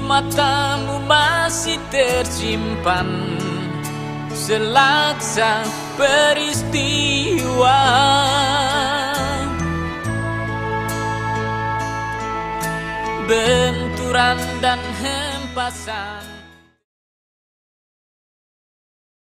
matamu masih tersimpan selaksa peristiwa. Benturan dan hempasan